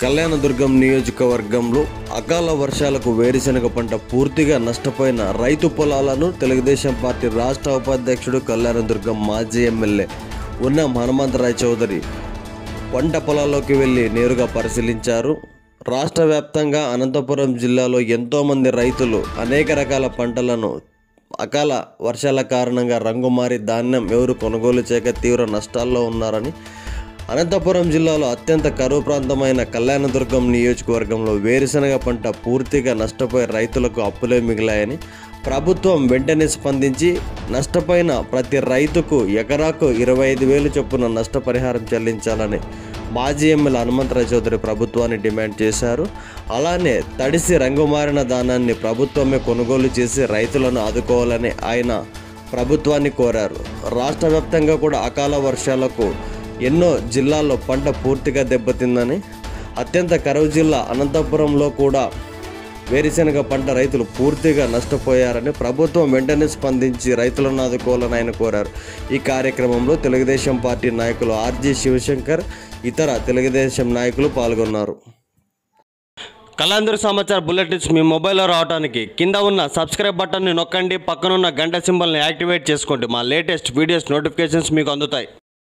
కళ్యాణదుర్గం నియోజకవర్గంలో అకాల వర్షాలకు వేరుశెనగ పంట పూర్తిగా నష్టపోయిన రైతు పొలాలను తెలుగుదేశం పార్టీ రాష్ట్ర ఉపాధ్యక్షుడు కళ్యాణదుర్గం మాజీ ఎమ్మెల్యే ఉన్న హనుమంతరాయ్ చౌదరి పంట పొలాల్లోకి వెళ్ళి నేరుగా పరిశీలించారు. రాష్ట్ర వ్యాప్తంగా అనంతపురం జిల్లాలో ఎంతోమంది రైతులు అనేక రకాల పంటలను అకాల వర్షాల కారణంగా రంగుమారి ధాన్యం ఎవరు కొనుగోలు చేయక తీవ్ర నష్టాల్లో ఉన్నారని అనంతపురం జిల్లాలో అత్యంత కరువు ప్రాంతమైన కళ్యాణదుర్గం నియోజకవర్గంలో వేరుశనగ పంట పూర్తిగా నష్టపోయి రైతులకు అప్పులే మిగిలాయని ప్రభుత్వం వెంటనే స్పందించి నష్టపోయిన ప్రతి రైతుకు ఎకరాకు ఇరవై ఐదు వేలు చొప్పున నష్టపరిహారం చెల్లించాలని మాజీ ఎమ్మెల్యే హనుమంతరావు చౌదరి ప్రభుత్వాన్ని డిమాండ్ చేశారు. అలానే తడిసి రంగుమారిన దానాన్ని ప్రభుత్వమే కొనుగోలు చేసి రైతులను ఆదుకోవాలని ఆయన ప్రభుత్వాన్ని కోరారు. రాష్ట్ర వ్యాప్తంగా కూడా అకాల వర్షాలకు ఎన్నో జిల్లాల్లో పంట పూర్తిగా దెబ్బతిందని అత్యంత కరువు జిల్లా అనంతపురంలో కూడా వేరుశనగ పంట రైతులు పూర్తిగా నష్టపోయారని ప్రభుత్వం వెంటనే స్పందించి రైతులను ఆదుకోవాలని ఆయన కోరారు. ఈ కార్యక్రమంలో తెలుగుదేశం పార్టీ నాయకులు ఆర్జీ శివశంకర్ ఇతర తెలుగుదేశం నాయకులు పాల్గొన్నారు. కళాందరి సమాచార బులెటిన్స్ మీ మొబైల్లో రావడానికి కింద ఉన్న సబ్స్క్రైబ్ బటన్ని నొక్కండి పక్కనున్న గంట సింబల్ని యాక్టివేట్ చేసుకోండి. మా లేటెస్ట్ వీడియోస్ నోటిఫికేషన్స్ మీకు అందుతాయి.